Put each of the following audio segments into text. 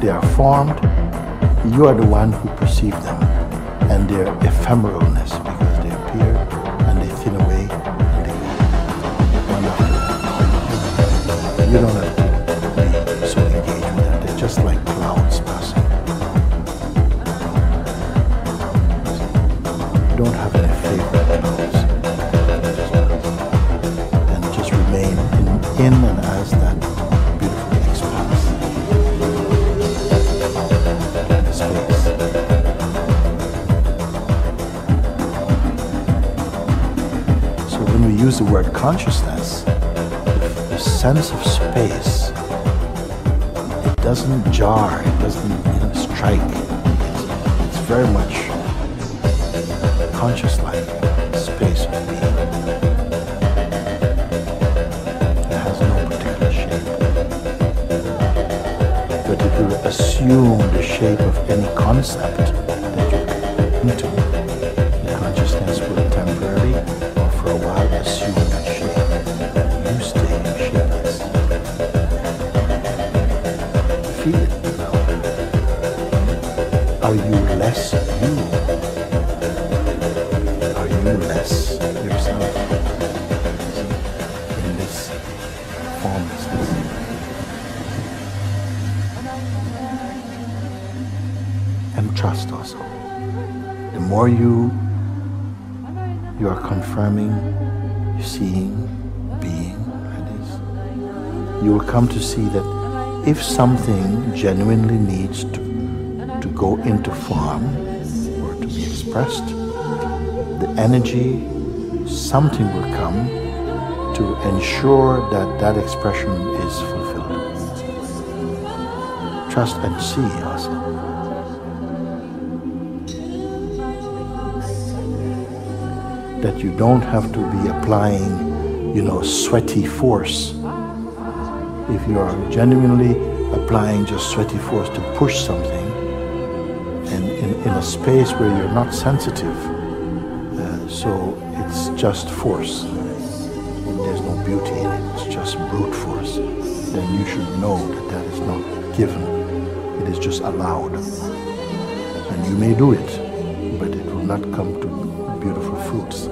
they are formed, you are the one who perceive them and their ephemeralness because they appear and they thin away and they. You don't have to be so engaged with that. They're just like clouds passing. You don't have use the word consciousness, the, sense of space, it doesn't jar, it doesn't you know, strike. It's, it's very much conscious-like space of being. It has no particular shape. But if you assume the shape of any concept that you get into. Feel. Are you less you? Are you less yourself in this formlessness? And trust also. The more you you are confirming, seeing, being like this, you will come to see that if something genuinely needs to, to go into form or to be expressed, the energy, something will come to ensure that that expression is fulfilled. Trust and see also. That you don't have to be applying, you know, sweaty force. If you are genuinely applying just sweaty force to push something, in, in a space where you're not sensitive, uh, so it's just force. There's no beauty in it, it's just brute force. Then you should know that that is not given, it is just allowed. And you may do it, but it will not come to beautiful fruits.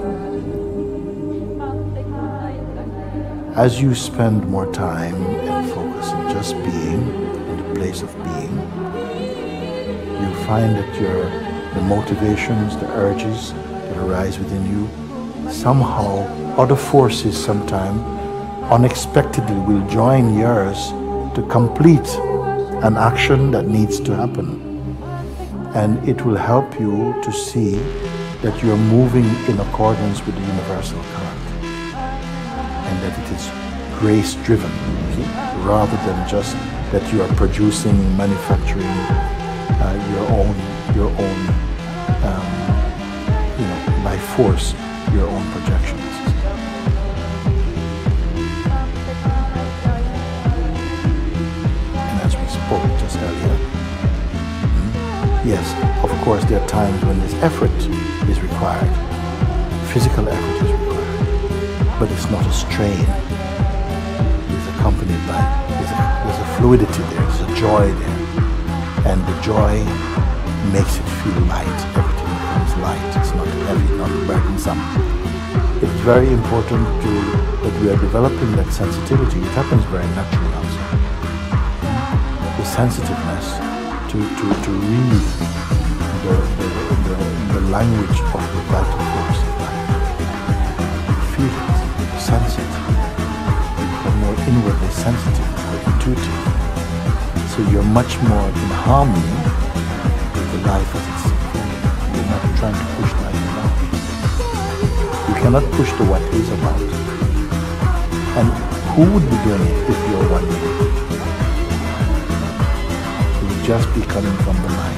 As you spend more time just being, in the place of being, you find that your the motivations, the urges that arise within you, somehow other forces sometime unexpectedly will join yours to complete an action that needs to happen. And it will help you to see that you are moving in accordance with the universal current and that it is grace driven rather than just that you are producing, manufacturing uh, your own, your own, um, you know, by force, your own projections. And as we spoke just earlier, hmm, yes, of course, there are times when this effort is required, physical effort is required, but it's not a strain. Accompanied by, there's a, there's a fluidity there, there's a joy there. And the joy makes it feel light. Everything becomes light. It's not heavy, not burdensome. It's very important to that we are developing that sensitivity. It happens very naturally also. The sensitiveness to, to, to read the, the, the, the language of the vital sensitive, intuitive. So you're much more in harmony with the life as it's unfolding. You're not trying to push life around. You cannot push the what is about. And who would be doing it if you're one You would just be coming from the mind.